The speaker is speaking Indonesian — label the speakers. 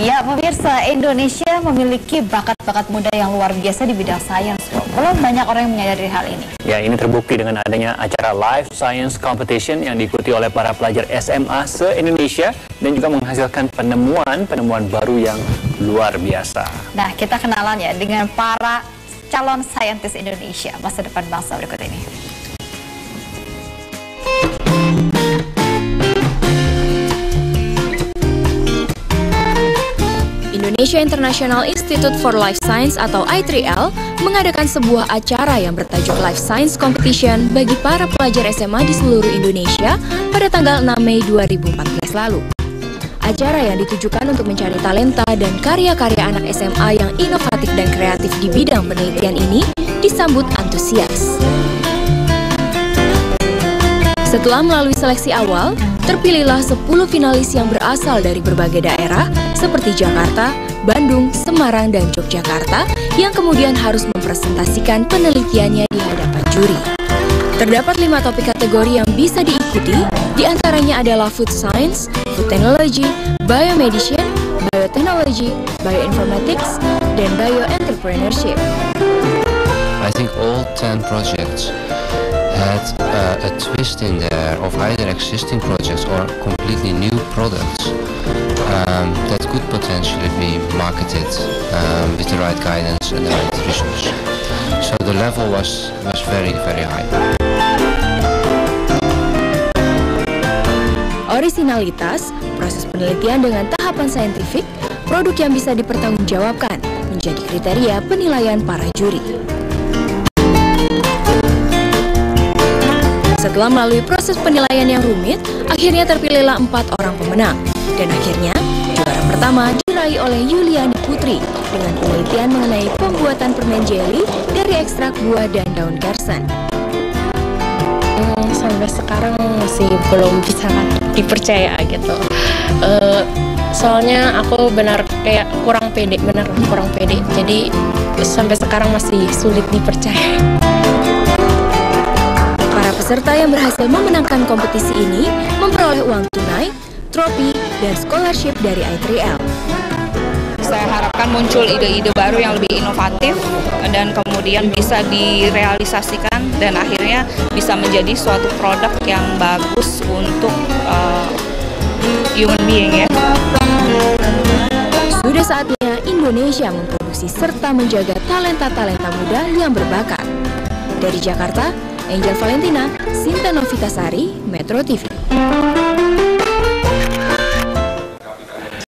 Speaker 1: Ya, pemirsa, Indonesia memiliki bakat-bakat muda yang luar biasa di bidang sains. Belum banyak orang yang menyadari hal ini.
Speaker 2: Ya, ini terbukti dengan adanya acara Live Science Competition yang diikuti oleh para pelajar SMA se-Indonesia dan juga menghasilkan penemuan-penemuan baru yang luar biasa.
Speaker 1: Nah, kita kenalan ya dengan para calon saintis Indonesia masa depan bangsa berikut ini.
Speaker 3: Indonesia International Institute for Life Science atau I3L mengadakan sebuah acara yang bertajuk Life Science Competition bagi para pelajar SMA di seluruh Indonesia pada tanggal 6 Mei 2014 lalu. Acara yang ditujukan untuk mencari talenta dan karya-karya anak SMA yang inovatif dan kreatif di bidang penelitian ini disambut antusias. Setelah melalui seleksi awal, terpilihlah 10 finalis yang berasal dari berbagai daerah seperti Jakarta, Bandung, Semarang, dan Yogyakarta yang kemudian harus mempresentasikan penelitiannya di hadapan juri. Terdapat lima topik kategori yang bisa diikuti, di antaranya adalah Food Science, Food Technology, Biomedicine, Biotechnology, Bioinformatics, dan Bioentrepreneurship.
Speaker 4: I think all 10 projects had uh, a twist in there of either existing projects or completely new products um, that could potentially be marketed um, with the right guidance and the right resource. So the level was, was very, very high.
Speaker 3: Orisinalitas, proses penelitian dengan tahapan saintifik, produk yang bisa dipertanggungjawabkan, menjadi kriteria penilaian para juri. Setelah melalui proses penilaian yang rumit, akhirnya terpilihlah empat orang pemenang. Dan akhirnya, juara pertama diraih oleh Yuliani Putri dengan penelitian mengenai pembuatan permen jelly dari ekstrak buah dan daun kersen.
Speaker 5: Hmm, sampai sekarang masih belum bisa dipercaya gitu. Uh, soalnya aku benar kayak kurang pede, benar kurang pede. Jadi sampai sekarang masih sulit dipercaya.
Speaker 3: Para peserta yang berhasil memenangkan kompetisi ini memperoleh uang tunai, trofi, dan scholarship dari I3L.
Speaker 6: Saya harapkan muncul ide-ide baru yang lebih inovatif dan kemudian bisa direalisasikan dan akhirnya bisa menjadi suatu produk yang bagus untuk uh, human being ya.
Speaker 3: Sudah saatnya Indonesia memproduksi serta menjaga talenta-talenta muda yang berbakat. Dari Jakarta, Angel Valentina, Sinta Novitasari, Metro TV.